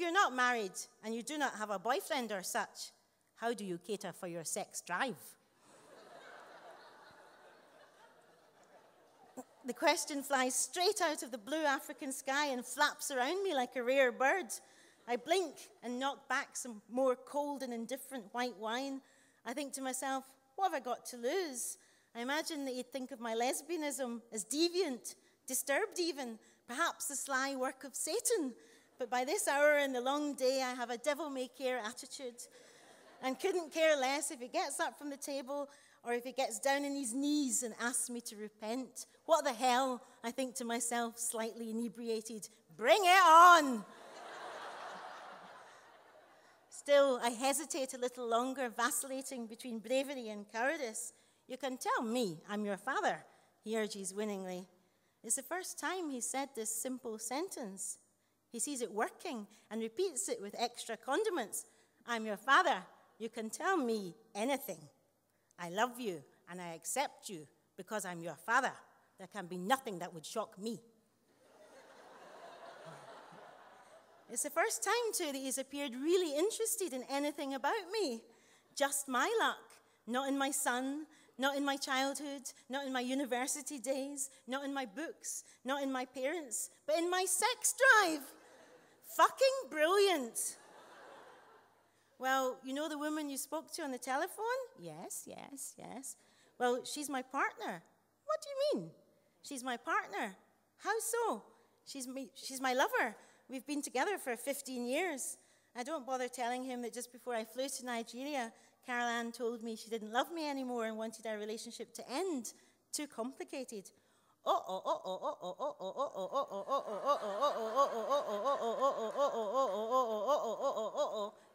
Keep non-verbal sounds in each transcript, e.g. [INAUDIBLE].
you're not married and you do not have a boyfriend or such, how do you cater for your sex drive? the question flies straight out of the blue African sky and flaps around me like a rare bird. I blink and knock back some more cold and indifferent white wine. I think to myself, what have I got to lose? I imagine that you'd think of my lesbianism as deviant, disturbed even, perhaps the sly work of Satan. But by this hour in the long day, I have a devil may care attitude and couldn't care less if he gets up from the table or if he gets down on his knees and asks me to repent. What the hell? I think to myself, slightly inebriated. Bring it on! Still, I hesitate a little longer, vacillating between bravery and cowardice. You can tell me I'm your father, he urges winningly. It's the first time he said this simple sentence. He sees it working and repeats it with extra condiments. I'm your father. You can tell me anything. I love you and I accept you because I'm your father. There can be nothing that would shock me. [LAUGHS] it's the first time, too, that he's appeared really interested in anything about me. Just my luck, not in my son, not in my childhood, not in my university days, not in my books, not in my parents, but in my sex drive. Fucking brilliant. Well, you know the woman you spoke to on the telephone? Yes, yes, yes. Well, she's my partner. What do you mean? She's my partner. How so? She's, me, she's my lover. We've been together for 15 years. I don't bother telling him that just before I flew to Nigeria, Carol Ann told me she didn't love me anymore and wanted our relationship to end. Too complicated.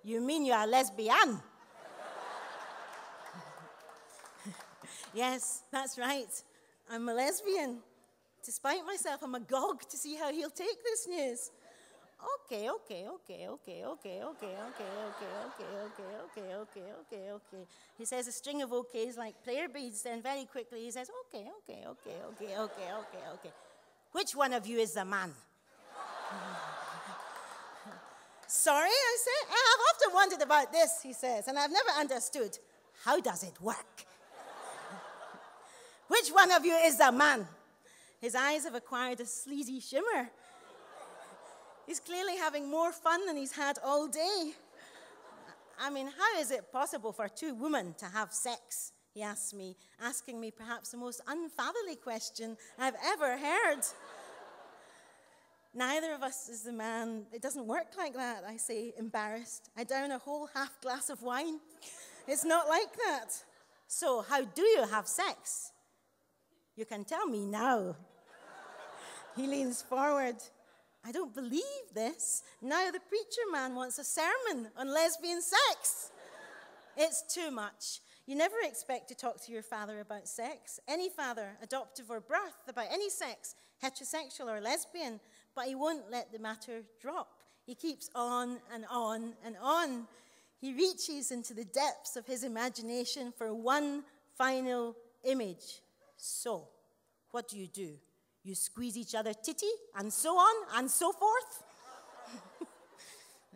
You mean you are lesbian? yes, that's right. I'm a lesbian. Despite myself, I'm agog to see how he'll take this news. Okay, okay, okay, okay, okay, okay, okay, okay, okay, okay, okay, okay, okay, okay. He says a string of okays like player beads, then very quickly he says, okay, okay, okay, okay, okay, okay, okay. Which one of you is the man? Sorry, I say, I have often wondered about this, he says, and I've never understood. How does it work? Which one of you is the man? His eyes have acquired a sleazy shimmer. He's clearly having more fun than he's had all day. I mean, how is it possible for two women to have sex? He asks me, asking me perhaps the most unfatherly question I've ever heard. Neither of us is the man. It doesn't work like that, I say, embarrassed. I down a whole half glass of wine. It's not like that. So, how do you have sex? You can tell me now. he leans forward. I don't believe this. Now the preacher man wants a sermon on lesbian sex. It's too much. You never expect to talk to your father about sex, any father, adoptive or birth, about any sex, heterosexual or lesbian, but he won't let the matter drop. He keeps on and on and on. He reaches into the depths of his imagination for one final image. So, what do you do? You squeeze each other titty, and so on and so forth.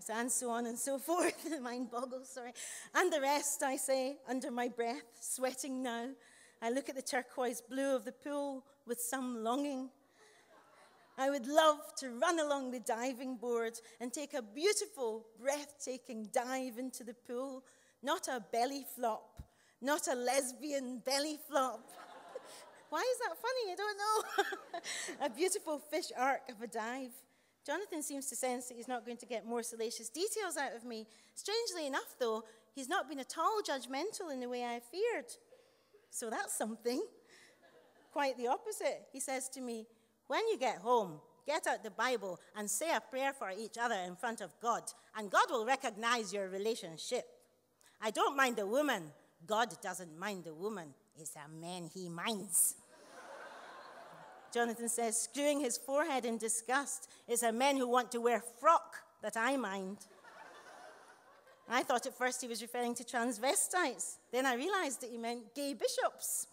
[LAUGHS] and so on and so forth. [LAUGHS] Mind boggles, sorry. And the rest, I say, under my breath, sweating now. I look at the turquoise blue of the pool with some longing. I would love to run along the diving board and take a beautiful, breathtaking dive into the pool, not a belly flop, not a lesbian belly flop. Why is that funny? I don't know. [LAUGHS] a beautiful fish arc of a dive. Jonathan seems to sense that he's not going to get more salacious details out of me. Strangely enough, though, he's not been at all judgmental in the way I feared. So that's something. [LAUGHS] Quite the opposite. He says to me, When you get home, get out the Bible and say a prayer for each other in front of God, and God will recognize your relationship. I don't mind the woman. God doesn't mind the woman. It's a man he minds. Jonathan says, screwing his forehead in disgust, it's a men who want to wear frock that I mind. I thought at first he was referring to transvestites. Then I realized that he meant gay bishops.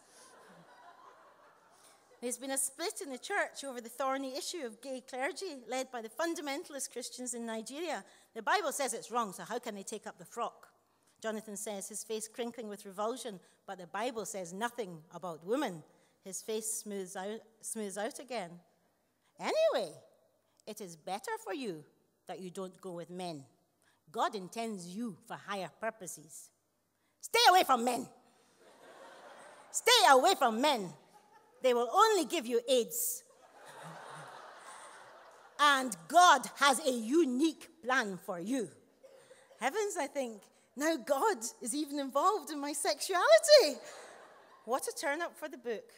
There's been a split in the church over the thorny issue of gay clergy, led by the fundamentalist Christians in Nigeria. The Bible says it's wrong, so how can they take up the frock? Jonathan says, his face crinkling with revulsion, but the Bible says nothing about women. His face smooths out, smooths out again. Anyway, it is better for you that you don't go with men. God intends you for higher purposes. Stay away from men. Stay away from men. They will only give you AIDS. and God has a unique plan for you. Heavens, I think. Now God is even involved in my sexuality. What a turn up for the book.